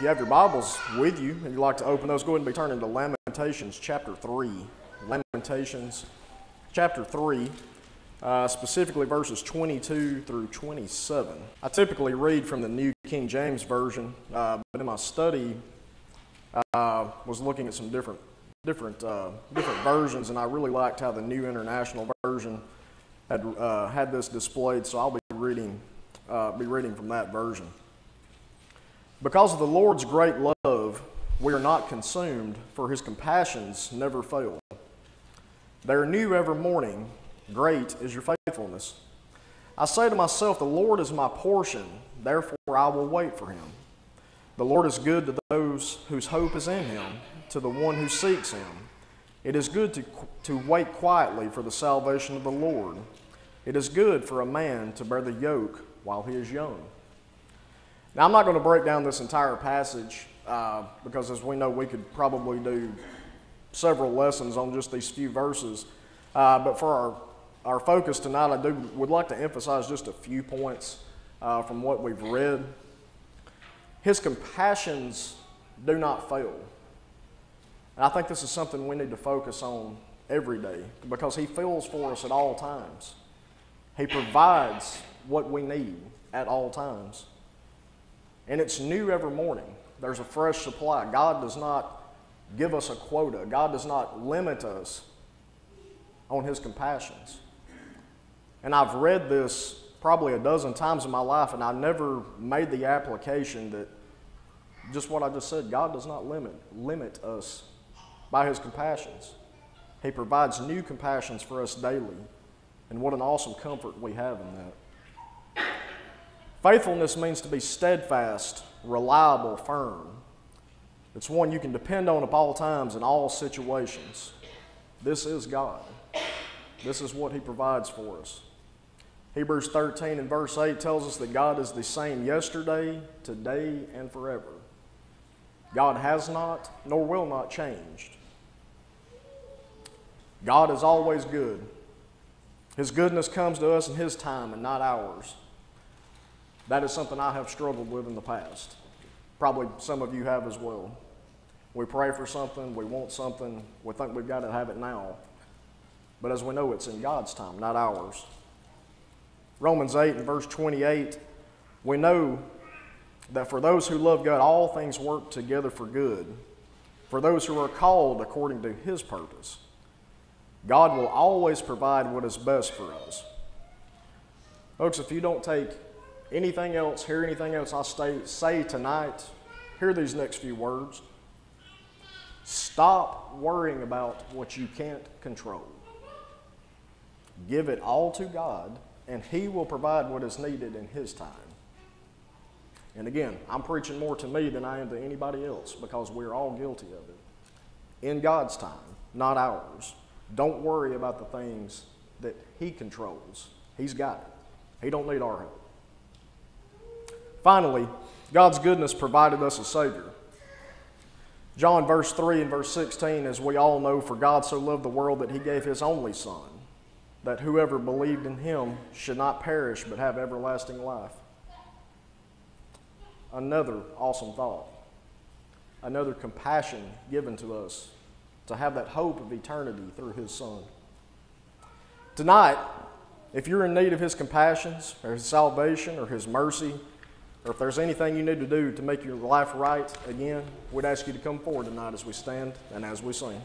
if you have your Bibles with you and you'd like to open those, go ahead and be turning to Lamentations chapter 3. Lamentations chapter 3, uh, specifically verses 22 through 27. I typically read from the New King James Version, uh, but in my study, uh, was looking at some different different uh, different versions, and I really liked how the New International Version had uh, had this displayed. So I'll be reading uh, be reading from that version. Because of the Lord's great love, we are not consumed, for his compassions never fail. They are new every morning. Great is your faithfulness. I say to myself, The Lord is my portion, therefore I will wait for him. The Lord is good to those whose hope is in him, to the one who seeks him. It is good to, to wait quietly for the salvation of the Lord. It is good for a man to bear the yoke while he is young. Now, I'm not going to break down this entire passage uh, because, as we know, we could probably do several lessons on just these few verses. Uh, but for our, our focus tonight, I do would like to emphasize just a few points uh, from what we've read. His compassions do not fail. And I think this is something we need to focus on every day because He feels for us at all times. He provides what we need at all times. And it's new every morning. There's a fresh supply. God does not give us a quota, God does not limit us on His compassions. And I've read this probably a dozen times in my life, and I never made the application that just what I just said God does not limit, limit us by His compassions. He provides new compassions for us daily. And what an awesome comfort we have in that. Faithfulness means to be steadfast, reliable, firm. It's one you can depend on at all times in all situations. This is God. This is what He provides for us. Hebrews 13 and verse 8 tells us that God is the same yesterday, today, and forever. God has not, nor will not change. God is always good. His goodness comes to us in His time and not ours. That is something I have struggled with in the past. Probably some of you have as well. We pray for something, we want something, we think we've got to have it now. But as we know, it's in God's time, not ours. Romans 8 and verse 28, we know that for those who love God, all things work together for good. For those who are called according to His purpose. God will always provide what is best for us. Folks, if you don't take anything else, hear anything else I stay, say tonight, hear these next few words. Stop worrying about what you can't control. Give it all to God, and He will provide what is needed in His time. And again, I'm preaching more to me than I am to anybody else because we're all guilty of it. In God's time, not ours. Don't worry about the things that He controls. He's got it. He don't need our help. Finally, God's goodness provided us a Savior. John verse 3 and verse 16, as we all know, for God so loved the world that he gave his only Son, that whoever believed in him should not perish but have everlasting life. Another awesome thought. Another compassion given to us to have that hope of eternity through his Son. Tonight, if you're in need of his compassions or his salvation or his mercy, or if there's anything you need to do to make your life right again, we'd ask you to come forward tonight as we stand and as we sing.